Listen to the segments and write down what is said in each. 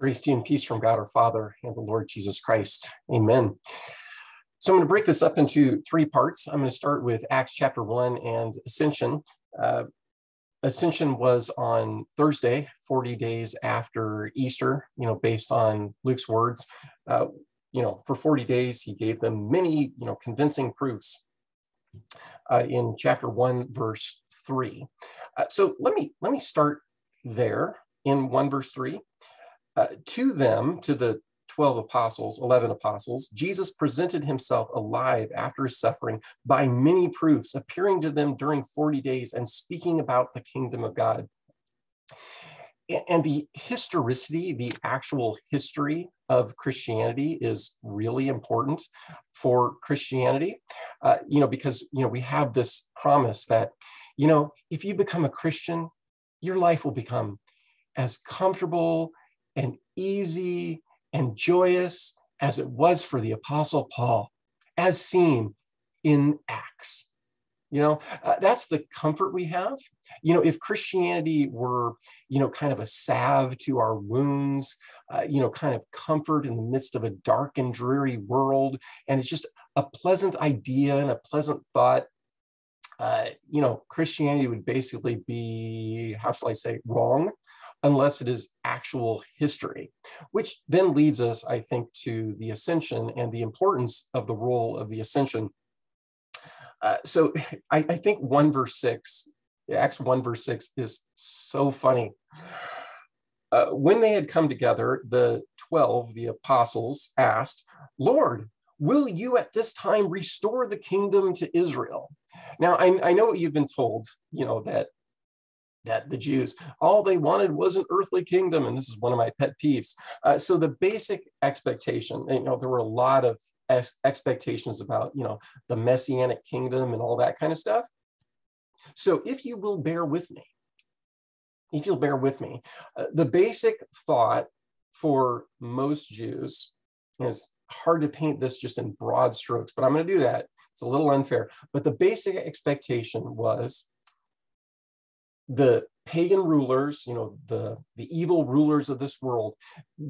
Grace to and peace from God our Father and the Lord Jesus Christ. Amen. So I'm going to break this up into three parts. I'm going to start with Acts chapter 1 and Ascension. Uh, Ascension was on Thursday, 40 days after Easter, you know, based on Luke's words. Uh, you know, for 40 days, he gave them many, you know, convincing proofs uh, in chapter 1, verse 3. Uh, so let me let me start there in 1 verse 3. Uh, to them, to the 12 apostles, 11 apostles, Jesus presented himself alive after his suffering by many proofs, appearing to them during 40 days and speaking about the kingdom of God. And the historicity, the actual history of Christianity is really important for Christianity, uh, you know, because, you know, we have this promise that, you know, if you become a Christian, your life will become as comfortable and easy and joyous as it was for the Apostle Paul, as seen in Acts. You know, uh, that's the comfort we have. You know, if Christianity were, you know, kind of a salve to our wounds, uh, you know, kind of comfort in the midst of a dark and dreary world, and it's just a pleasant idea and a pleasant thought, uh, you know, Christianity would basically be, how shall I say, wrong unless it is actual history, which then leads us, I think, to the ascension and the importance of the role of the ascension. Uh, so I, I, think 1 verse 6, Acts 1 verse 6 is so funny. Uh, when they had come together, the 12, the apostles, asked, Lord, will you at this time restore the kingdom to Israel? Now, I, I know what you've been told, you know, that that the Jews, all they wanted was an earthly kingdom. And this is one of my pet peeves. Uh, so the basic expectation, you know, there were a lot of ex- expectations about, you know, the messianic kingdom and all that kind of stuff. So if you will bear with me, if you'll bear with me, uh, the basic thought for most Jews, and it's hard to paint this just in broad strokes, but I'm going to do that. It's a little unfair. But the basic expectation was the pagan rulers, you know, the, the evil rulers of this world,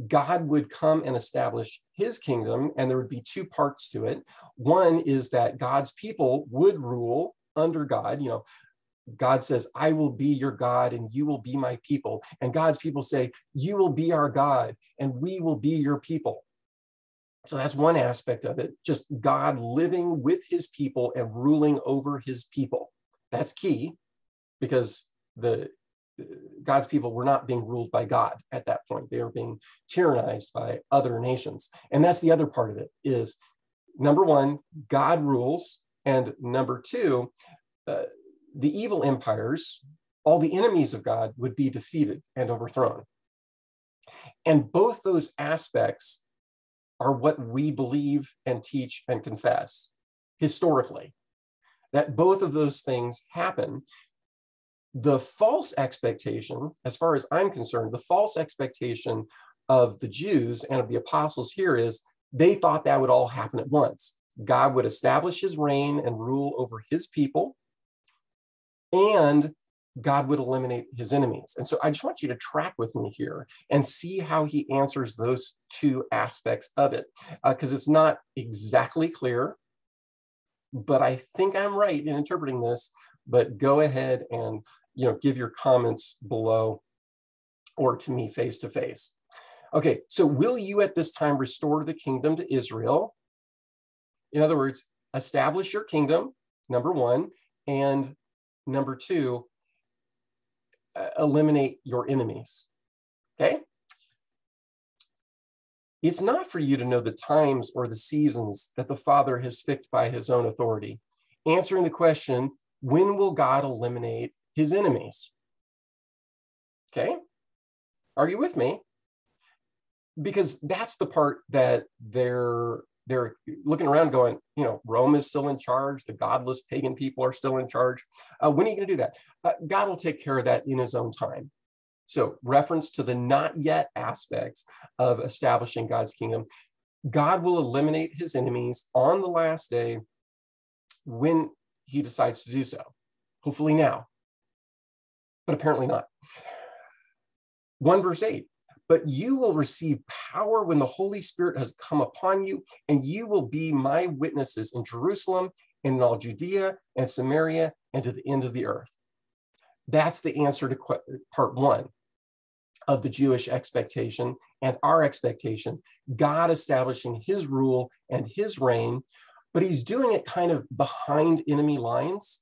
God would come and establish his kingdom, and there would be two parts to it. One is that God's people would rule under God, you know. God says, I will be your God and you will be my people. And God's people say, You will be our God and we will be your people. So that's one aspect of it, just God living with his people and ruling over his people. That's key because the God's people were not being ruled by God at that point. They were being tyrannized by other nations. And that's the other part of it is number one, God rules. And number two, uh, the evil empires, all the enemies of God would be defeated and overthrown. And both those aspects are what we believe and teach and confess historically. That both of those things happen the false expectation, as far as I'm concerned, the false expectation of the Jews and of the apostles here is they thought that would all happen at once. God would establish his reign and rule over his people, and God would eliminate his enemies. And so I just want you to track with me here and see how he answers those two aspects of it, because uh, it's not exactly clear, but I think I'm right in interpreting this. But go ahead and you know, give your comments below or to me face to face. Okay, so will you at this time restore the kingdom to Israel? In other words, establish your kingdom, number one, and number two, eliminate your enemies. Okay? It's not for you to know the times or the seasons that the Father has fixed by his own authority. Answering the question, when will God eliminate his enemies. Okay? Are you with me? Because that's the part that they're they're looking around going, you know, Rome is still in charge. The godless pagan people are still in charge. Uh, when are you going to do that? Uh, God will take care of that in his own time. So, reference to the not yet aspects of establishing God's kingdom. God will eliminate his enemies on the last day when he decides to do so. Hopefully, now but apparently not. 1 verse 8 but you will receive power when the Holy Spirit has come upon you, and you will be my witnesses in Jerusalem and in all Judea and Samaria and to the end of the earth. That's the answer to part one of the Jewish expectation and our expectation, God establishing his rule and his reign, but he's doing it kind of behind enemy lines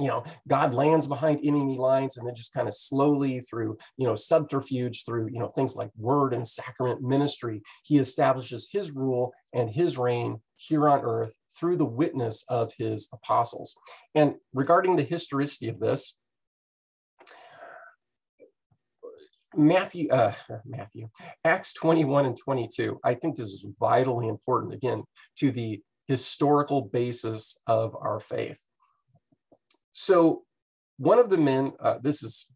you know god lands behind enemy lines and then just kind of slowly through you know subterfuge through you know things like word and sacrament ministry he establishes his rule and his reign here on earth through the witness of his apostles and regarding the historicity of this Matthew, uh, Matthew, Acts 21 and 22. I think this is vitally important, again, to the historical basis of our faith. So one of the men, uh, this is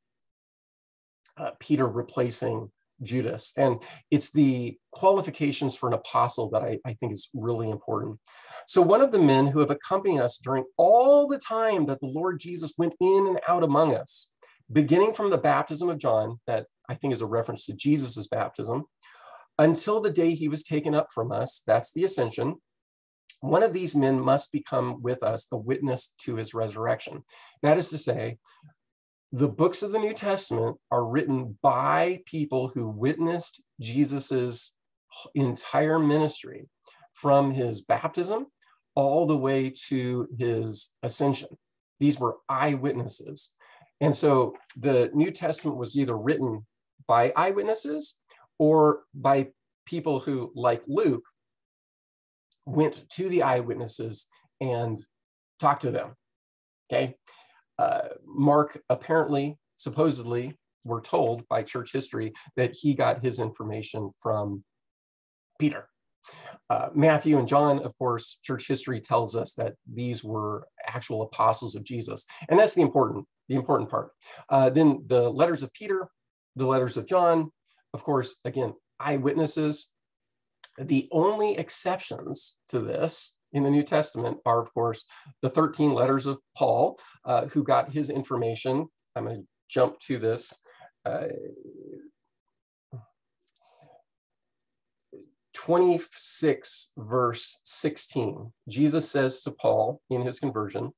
uh, Peter replacing Judas, and it's the qualifications for an apostle that I, I think is really important. So one of the men who have accompanied us during all the time that the Lord Jesus went in and out among us, beginning from the baptism of John, that I think is a reference to Jesus's baptism, until the day he was taken up from us, that's the ascension, one of these men must become with us a witness to his resurrection. That is to say, the books of the New Testament are written by people who witnessed Jesus's entire ministry from his baptism all the way to his ascension. These were eyewitnesses. And so the New Testament was either written by eyewitnesses or by people who, like Luke, went to the eyewitnesses and talked to them. Okay. Uh, Mark apparently, supposedly, we're told by church history that he got his information from Peter. Uh, Matthew and John, of course, church history tells us that these were actual apostles of Jesus, and that's the important, the important part. Uh, then the letters of Peter, the letters of John, of course, again, eyewitnesses. The only exceptions to this in the New Testament are, of course, the 13 letters of Paul, uh, who got his information. I'm going to jump to this. Uh, 26, verse 16, Jesus says to Paul in his conversion,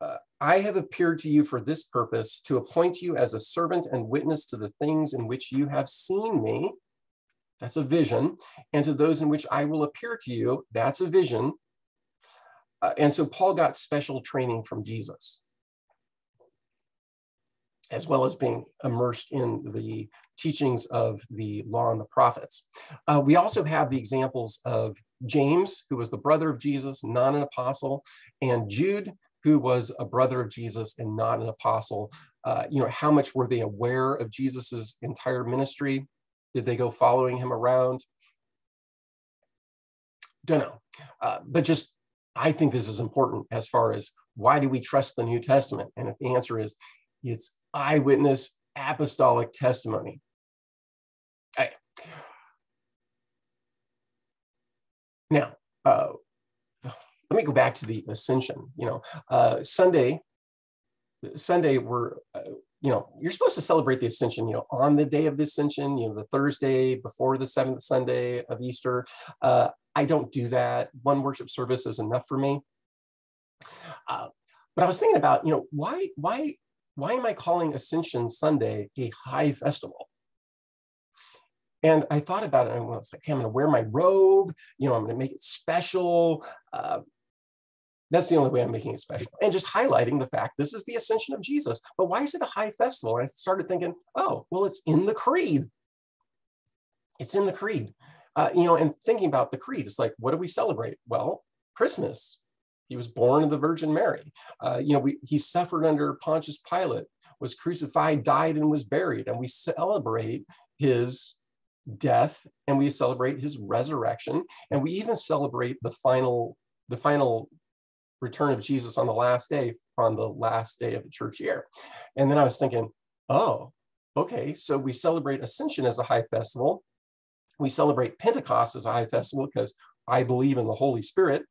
uh, I have appeared to you for this purpose, to appoint you as a servant and witness to the things in which you have seen me that's a vision. And to those in which I will appear to you, that's a vision. Uh, and so Paul got special training from Jesus, as well as being immersed in the teachings of the law and the prophets. Uh, we also have the examples of James, who was the brother of Jesus, not an apostle, and Jude, who was a brother of Jesus and not an apostle. Uh, you know, how much were they aware of Jesus's entire ministry? Did they go following him around? Don't know. Uh, but just, I think this is important as far as why do we trust the New Testament? And if the answer is it's eyewitness apostolic testimony. Now, uh, let me go back to the ascension. You know, uh, Sunday, Sunday we're uh, you know, you're supposed to celebrate the ascension, you know, on the day of the ascension, you know, the Thursday before the seventh Sunday of Easter. Uh, I don't do that. One worship service is enough for me. Uh, but I was thinking about, you know, why, why, why am I calling Ascension Sunday a high festival? And I thought about it and I was like, hey, I'm going to wear my robe, you know, I'm going to make it special. Uh, that's the only way I'm making it special. And just highlighting the fact this is the ascension of Jesus. But why is it a high festival? And I started thinking, oh, well, it's in the creed. It's in the creed. Uh, you know, and thinking about the creed, it's like, what do we celebrate? Well, Christmas. He was born of the Virgin Mary. Uh, you know, we, he suffered under Pontius Pilate, was crucified, died, and was buried. And we celebrate his death and we celebrate his resurrection. And we even celebrate the final, the final return of Jesus on the last day, on the last day of the church year. And then I was thinking, oh, okay, so we celebrate Ascension as a high festival. We celebrate Pentecost as a high festival because I believe in the Holy Spirit.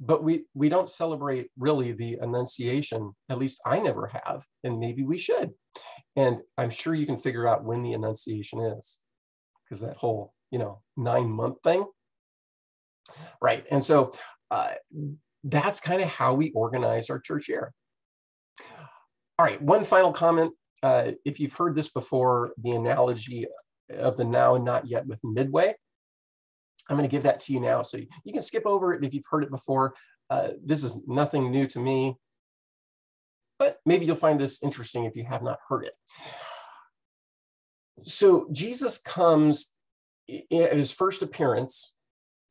but we we don't celebrate really the annunciation at least i never have and maybe we should and i'm sure you can figure out when the annunciation is because that whole you know nine month thing right and so uh, that's kind of how we organize our church year all right one final comment uh, if you've heard this before the analogy of the now and not yet with midway I'm going to give that to you now. So you can skip over it if you've heard it before. Uh, this is nothing new to me, but maybe you'll find this interesting if you have not heard it. So Jesus comes at his first appearance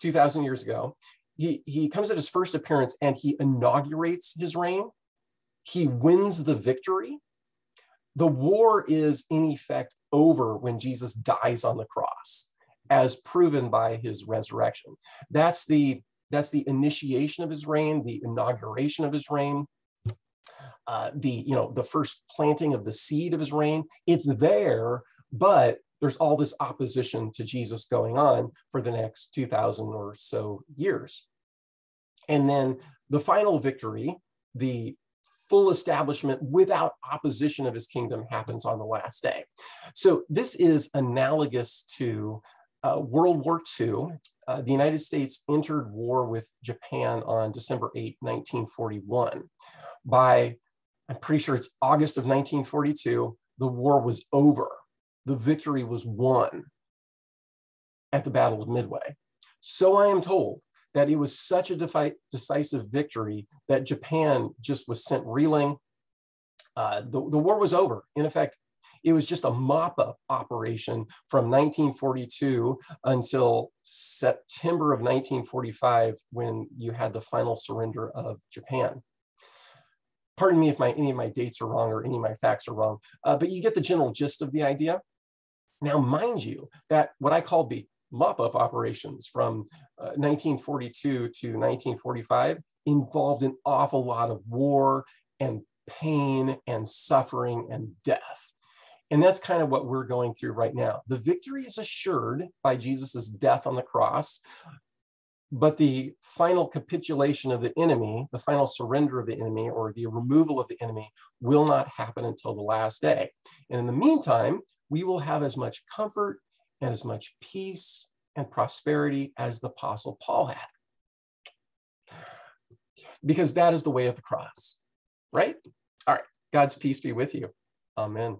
2,000 years ago. He, he comes at his first appearance and he inaugurates his reign. He wins the victory. The war is in effect over when Jesus dies on the cross as proven by his resurrection. That's the that's the initiation of his reign, the inauguration of his reign, uh, the you know the first planting of the seed of his reign. It's there, but there's all this opposition to Jesus going on for the next 2,000 or so years. And then the final victory, the full establishment without opposition of his kingdom happens on the last day. So this is analogous to uh, World War II, uh, the United States entered war with Japan on December 8, 1941. By, I'm pretty sure it's August of 1942, the war was over. The victory was won at the Battle of Midway. So I am told that it was such a defi- decisive victory that Japan just was sent reeling. Uh, the, the war was over. In effect, it was just a mop up operation from 1942 until September of 1945 when you had the final surrender of Japan. Pardon me if my, any of my dates are wrong or any of my facts are wrong, uh, but you get the general gist of the idea. Now, mind you, that what I call the mop up operations from uh, 1942 to 1945 involved an awful lot of war and pain and suffering and death. And that's kind of what we're going through right now. The victory is assured by Jesus' death on the cross, but the final capitulation of the enemy, the final surrender of the enemy, or the removal of the enemy, will not happen until the last day. And in the meantime, we will have as much comfort and as much peace and prosperity as the Apostle Paul had. Because that is the way of the cross, right? All right. God's peace be with you. Amen.